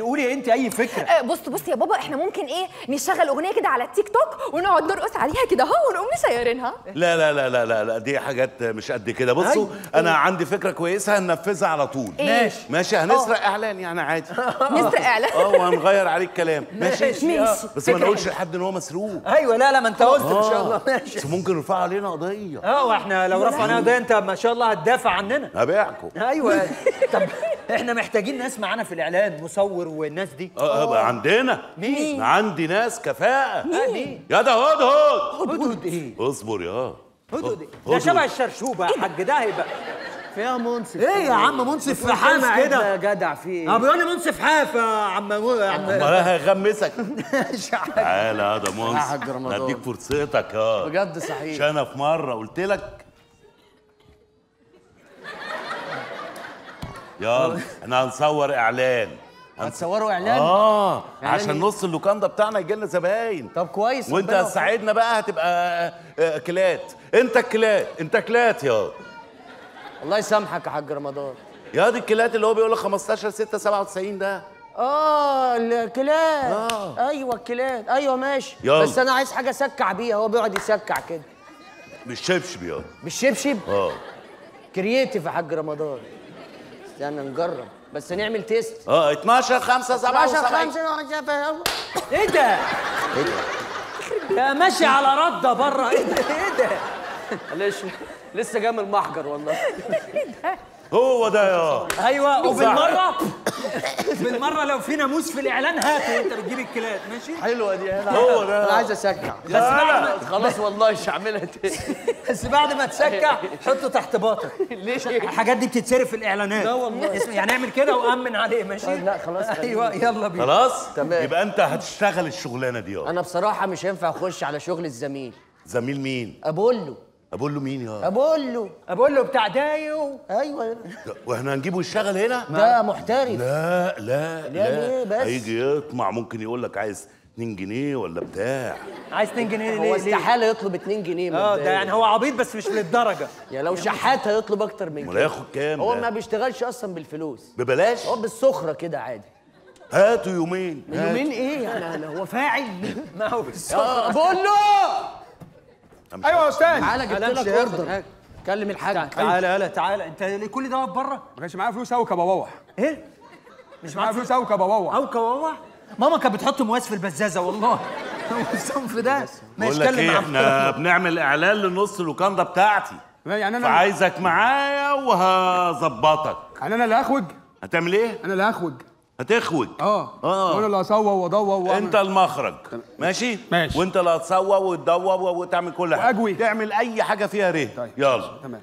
قولي انت أي فكرة. آه، بص بص يا بابا إحنا ممكن إيه نشغل أغنية كده على التيك توك ونقعد نرقص عليها كده أهو ونقوم مشيرينها لا لا لا لا لا, لا دي حاجات مش قد كده. بصوا أيوة. أنا عندي فكرة كويسة هننفذها على طول. إيه؟ ماشي. ماشي هنسرق إعلان يعني عادي. نسرق إعلان. آه وهنغير عليه الكلام ماشي؟ ماشي. ماشي. بس ما نقولش. لحد إن هو مسروق. أيوه لا لا ما أنت قلت إن شاء الله. ماشي. بس ممكن يرفع علينا قضية. آه وإحنا لو رفعنا قضيه أنت ما شاء الله هتدافع عننا. هبيعكم. أيوه. طب إحنا محتاجين ناس معانا في الاعلان مصور والناس دي. آه بقى عندنا. مين؟ عندي ناس كفاءة. آه، مين؟ يا ده هدهد هدهد إيه؟ اصبر يا. هدهد إيه؟ ده. شبه الشرشوبة يا حاج ده هيبقى فيها منصف. إيه يا عم منصف في حاف كده؟ يا جدع في إيه؟ آه بيقول لي منصف حاف يا عم يا عم أمال هيغمسك تعالى يا ده منصف. نديك فرصتك آه. بجد مش صحيح. أنا في مرة قلت لك يلا إحنا هنصور إعلان. هتصوروا إعلان؟ آه عشان إيه؟ نص اللوكاندا بتاعنا يجي لنا زباين. طب كويس وانت هتساعدنا بقى هتبقى آه، كلات. انت الكلات انت كلات يا. الله يسامحك يا حاج رمضان. يا دي الكلات اللي هو بيقول لك 15 6 97 ده. آه الكلاب آه. أيوه الكلاب أيوه ماشي. يلا. بس أنا عايز حاجة أسكع بيها هو بيقعد يسكع كده. بالشبشب يا. بالشبشب؟ آه. كرييتيف يا حاج رمضان. استنى نجرب. بس نعمل تيست. آه 12 5 10 77 5 إيه ده؟ ده؟ ماشي على رده بره. إيه ده؟ إيه ده؟ معلش لسه جاي من المحجر والله. هو ده يا. أيوه وبالمرة بالمرة لو في ناموس في الإعلان هاته انت بتجيب الكلات ماشي؟ حلوة دي أنا هو ده. أنا عايز اسكع بس خلاص والله مش هعملها تاني. بس بعد ما تسكع حطه تحت باطك ليه؟ الحاجات دي بتتصرف في الإعلانات. لا والله. اسم يعني اعمل كده وأمن عليه ماشي؟ طيب لا خلاص أيوه يلا بينا. خلاص؟ تمام. يبقى انت هتشتغل الشغلانة دي يا أنا بصراحة مش هينفع أخش على شغل الزميل. زميل مين؟ أبولو. أقول له مين يا؟ أبولو. له بتاع دايو. أيوه. وإحنا هنجيبه يشتغل هنا؟ ده محترف. لا لا لا ليه بس؟ هيجي يطمع ممكن يقول لك عايز 2 جنيه ولا بتاع عايز 2 جنيه هو ليه؟ ليه؟ استحاله يطلب 2 جنيه آه ده. يعني هو عبيط بس مش للدرجة يعني لو شحات هيطلب أكتر من كده هياخد كام هو؟ ما بيشتغلش أصلا بالفلوس ببلاش هو بالسخرة كده عادي هاتوا يومين هاتوا. يومين إيه يعني هو فاعل ما هو بالسخرة. آه، بولو أيوه يا أستاذ تعالى جبت لك. أوردر كلم الحاج تعالى يلا تعالى أنت ليه كل ده بره؟ ما كانش معايا فلوس اوكى ببوح إيه؟ مش معايا فلوس اوكى ببوح أو كواوا ماما كانت بتحط مواس في البزازة والله. الصنف ده. بقول لك إيه إحنا بنعمل إعلان لنص اللوكاندا بتاعتي. يعني أنا فعايزك معايا وهظبطك. يعني أنا اللي هخوج. هتعمل إيه؟ أنا اللي هخوج. هتخوج؟ آه. آه. وأنا اللي هصور وادور أنت المخرج. ماشي؟ ماشي. وأنت اللي هتصور وتدور وتعمل كل حاجة. وأجوي. تعمل أي حاجة فيها ريه طيب. يلا. تمام.